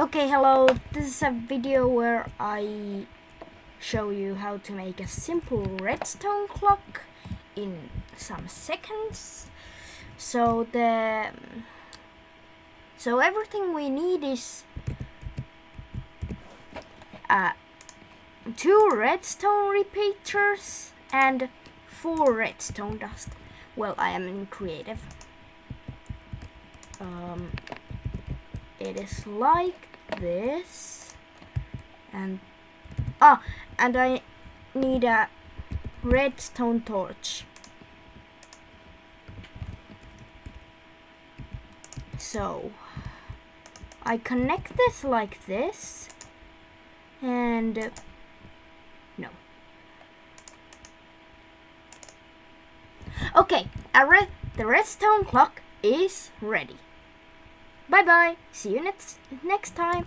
Okay, hello. This is a video where I show you how to make a simple redstone clock in some seconds. So the so everything we need is uh, two redstone repeaters and four redstone dust. Well, I am in creative. Um, it is like this. And ah and I need a redstone torch. So I connect this like this. And uh, no. Okay a red the redstone clock is ready Bye bye. See you next next time.